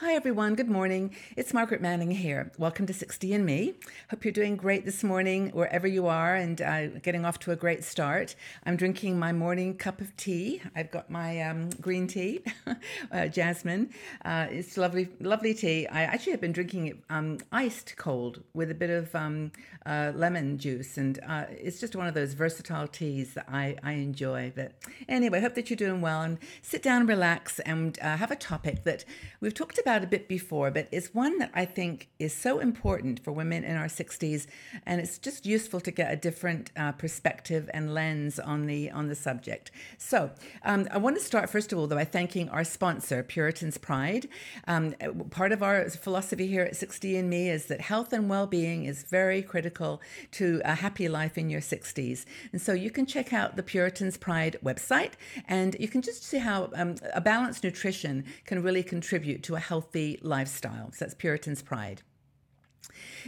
Hi, everyone. Good morning. It's Margaret Manning here. Welcome to 60 and Me. Hope you're doing great this morning, wherever you are, and uh, getting off to a great start. I'm drinking my morning cup of tea. I've got my um, green tea, uh, jasmine. Uh, it's lovely, lovely tea. I actually have been drinking it um, iced cold with a bit of um, uh, lemon juice, and uh, it's just one of those versatile teas that I, I enjoy. But anyway, hope that you're doing well and sit down and relax and uh, have a topic that we've talked about about a bit before, but it's one that I think is so important for women in our 60s, and it's just useful to get a different uh, perspective and lens on the on the subject. So um, I want to start first of all, though, by thanking our sponsor, Puritan's Pride. Um, part of our philosophy here at 60 and Me is that health and well-being is very critical to a happy life in your 60s, and so you can check out the Puritan's Pride website, and you can just see how um, a balanced nutrition can really contribute to a healthy healthy lifestyle. So that's Puritan's Pride.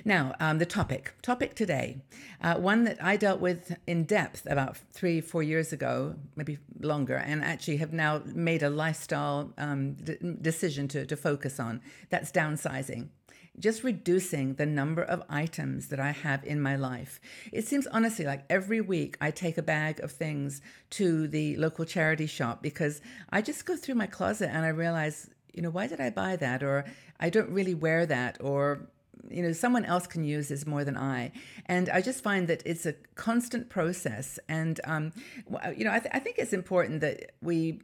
Now, um, the topic. Topic today. Uh, one that I dealt with in depth about three, four years ago, maybe longer, and actually have now made a lifestyle um, d- decision to, to focus on. That's downsizing. Just reducing the number of items that I have in my life. It seems honestly like every week I take a bag of things to the local charity shop because I just go through my closet and I realize you know, why did I buy that? Or I don't really wear that. Or, you know, someone else can use this more than I. And I just find that it's a constant process. And, um, you know, I, th- I think it's important that we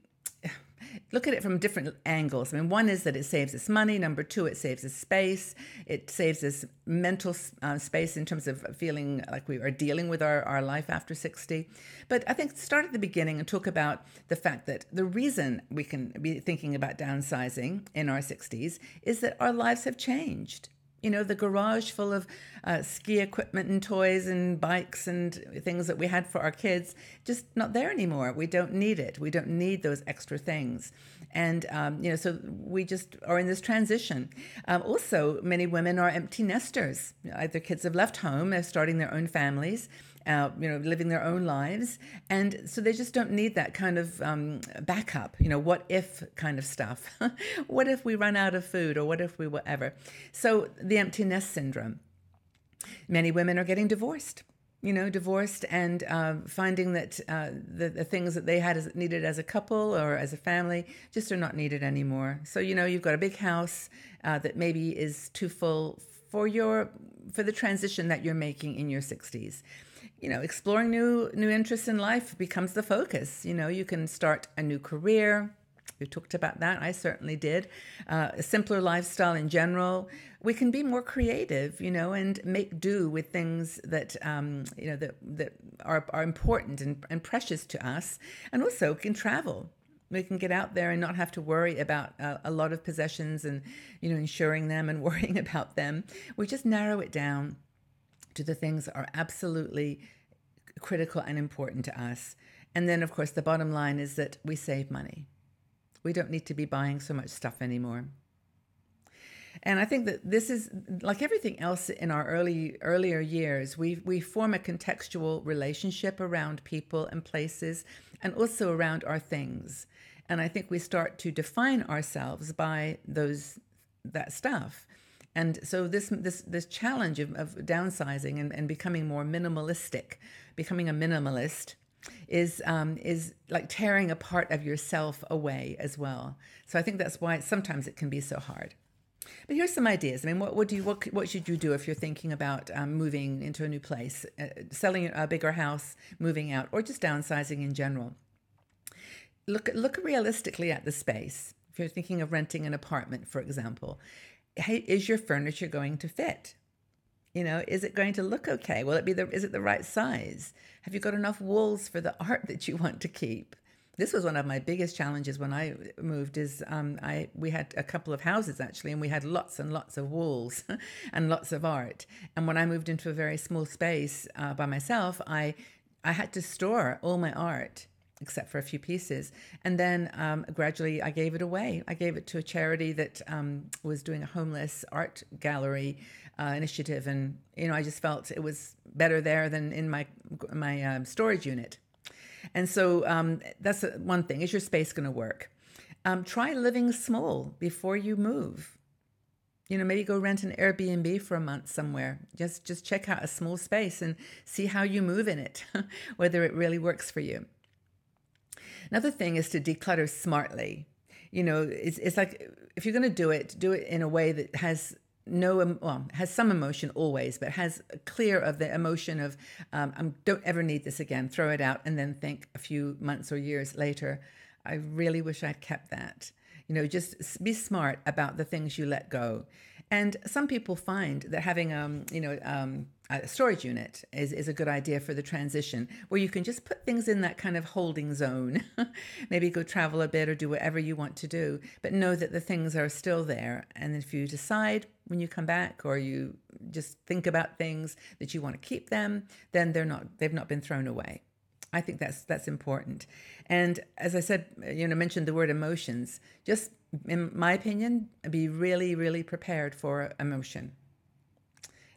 look at it from different angles. I mean, one is that it saves us money. Number two, it saves us space. It saves us mental uh, space in terms of feeling like we are dealing with our, our life after 60. But I think start at the beginning and talk about the fact that the reason we can be thinking about downsizing in our 60s is that our lives have changed you know, the garage full of uh, ski equipment and toys and bikes and things that we had for our kids, just not there anymore. We don't need it. We don't need those extra things. And, um, you know, so we just are in this transition. Um, also, many women are empty nesters. Either kids have left home, they're starting their own families, you know, living their own lives. And so they just don't need that kind of um, backup, you know, what if kind of stuff. what if we run out of food or what if we whatever? So the empty nest syndrome. Many women are getting divorced you know, divorced and uh, finding that uh, the, the, things that they had as needed as a couple or as a family just are not needed anymore. So you know, you've got a big house uh, that maybe is too full for your for the transition that you're making in your 60s you know, exploring new new interests in life becomes the focus. You know, you can start a new career. We talked about that. I certainly did. Uh, a simpler lifestyle in general. We can be more creative, you know, and make do with things that um, you know that that are are important and, and precious to us, and also can travel we can get out there and not have to worry about uh, a lot of possessions and you know insuring them and worrying about them we just narrow it down the things that are absolutely critical and important to us. And then, of course, the bottom line is that we save money. We don't need to be buying so much stuff anymore. And I think that this is like everything else in our early earlier years. We we form a contextual relationship around people and places, and also around our things. And I think we start to define ourselves by those that stuff. And so this this this challenge of, of downsizing and, and becoming more minimalistic, becoming a minimalist, is um, is like tearing a part of yourself away as well. So I think that's why sometimes it can be so hard. But here's some ideas. I mean, what would you what what should you do if you're thinking about um, moving into a new place, uh, selling a bigger house, moving out, or just downsizing in general? Look look realistically at the space. If you're thinking of renting an apartment, for example, is your furniture going to fit? You know, is it going to look okay? Will it be the is it the right size? Have you got enough walls for the art that you want to keep? This was one of my biggest challenges when I moved. Is um, I we had a couple of houses actually, and we had lots and lots of walls and lots of art. And when I moved into a very small space uh, by myself, I I had to store all my art except for a few pieces. And then um, gradually I gave it away. I gave it to a charity that um, was doing a homeless art gallery uh, initiative. And, you know, I just felt it was better there than in my, my um, storage unit. And so um, that's one thing. Is your space going to work? Um, try living small before you move. You know, maybe go rent an Airbnb for a month somewhere. Just just check out a small space and see how you move in it, whether it really works for you. Another thing is to declutter smartly. You know, it's, it's like if you're going to do it, do it in a way that has no well has some emotion always but has clear of the emotion of um, i don't ever need this again throw it out and then think a few months or years later i really wish i'd kept that you know just be smart about the things you let go and some people find that having um you know um a storage unit is, is a good idea for the transition where you can just put things in that kind of holding zone. Maybe go travel a bit or do whatever you want to do, but know that the things are still there. And if you decide when you come back or you just think about things that you want to keep them, then they're not they've not been thrown away. I think that's that's important. And as I said, you know, mentioned the word emotions. Just in my opinion, be really, really prepared for emotion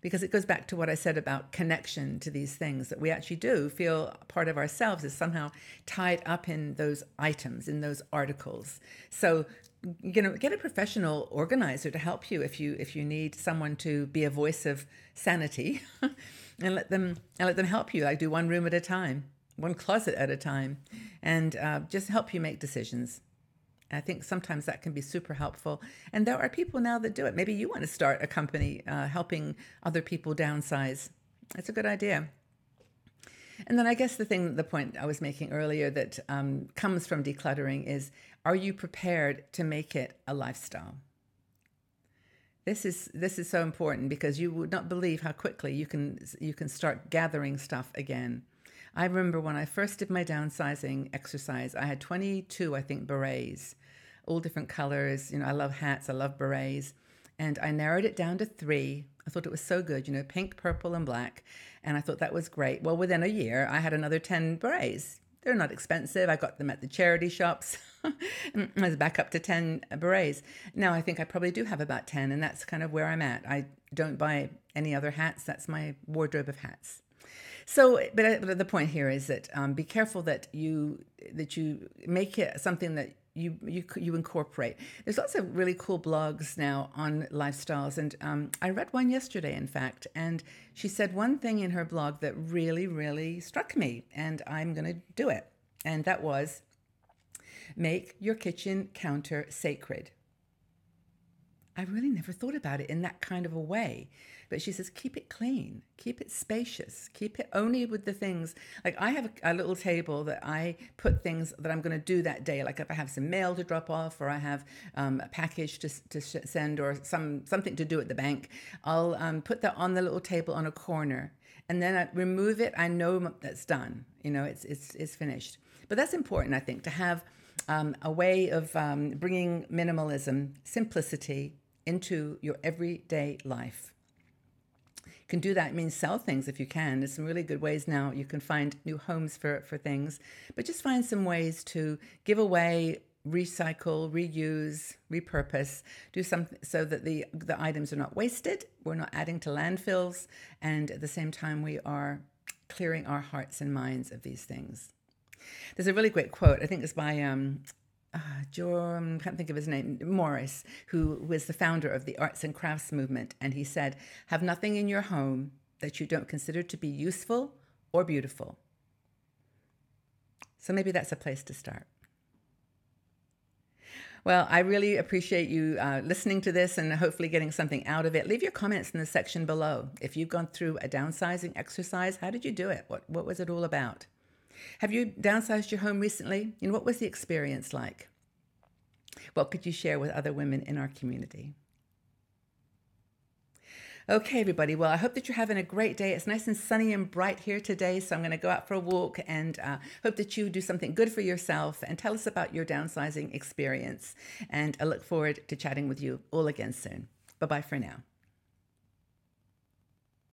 because it goes back to what I said about connection to these things that we actually do feel part of ourselves is somehow tied up in those items, in those articles. So you know get a professional organizer to help you if you if you need someone to be a voice of sanity and let them and let them help you like do one room at a time one closet at a time and uh, just help you make decisions I think sometimes that can be super helpful. And there are people now that do it. Maybe you want to start a company uh, helping other people downsize. That's a good idea. And then I guess the thing, the point I was making earlier that um, comes from decluttering is are you prepared to make it a lifestyle? This is this is so important because you would not believe how quickly you can you can start gathering stuff again. I remember when I first did my downsizing exercise, I had 22, I think, berets all different colors. You know, I love hats, I love berets. And I narrowed it down to three. I thought it was so good, you know, pink, purple, and black. And I thought that was great. Well, within a year, I had another 10 berets. They're not expensive. I got them at the charity shops. Mm, I was back up to 10 berets. Now I think I probably do have about 10, and that's kind of where I'm at. I don't buy any other hats. That's my wardrobe of hats. So, but, but the point here is that um, be careful that you that you make it something that you you you incorporate. There's lots of really cool blogs now on lifestyles, and um, I read one yesterday, in fact, and she said one thing in her blog that really really struck me, and I'm going to do it, and that was make your kitchen counter sacred. I really never thought about it in that kind of a way. But she says, keep it clean, keep it spacious, keep it only with the things. Like I have a, a little table that I put things that I'm going to do that day. Like if I have some mail to drop off, or I have um, a package to, to send, or some something to do at the bank, I'll um, put that on the little table on a corner, and then I remove it. I know that's done. You know, it's it's it's finished. But that's important, I think, to have. Um, a way of um, bringing minimalism, simplicity into your everyday life You can do that. I mean, sell things if you can. There's some really good ways now. You can find new homes for, for things, but just find some ways to give away, recycle, reuse, repurpose, do something so that the, the items are not wasted. We're not adding to landfills. And at the same time, we are clearing our hearts and minds of these things. There's a really great quote. I think it's by um, uh, Joe, can't think of his name, Morris, who was the founder of the arts and crafts movement. And he said, Have nothing in your home that you don't consider to be useful or beautiful. So maybe that's a place to start. Well, I really appreciate you uh, listening to this and hopefully getting something out of it. Leave your comments in the section below. If you've gone through a downsizing exercise, how did you do it? What, what was it all about? Have you downsized your home recently? And what was the experience like? What could you share with other women in our community? Okay, everybody. Well, I hope that you're having a great day. It's nice and sunny and bright here today, so I'm going to go out for a walk and uh, hope that you do something good for yourself and tell us about your downsizing experience. And I look forward to chatting with you all again soon. Bye bye for now.